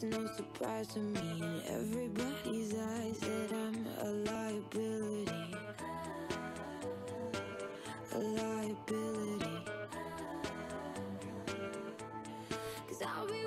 There's no surprise to me in everybody's eyes that I'm a liability. A liability. Cause I'll be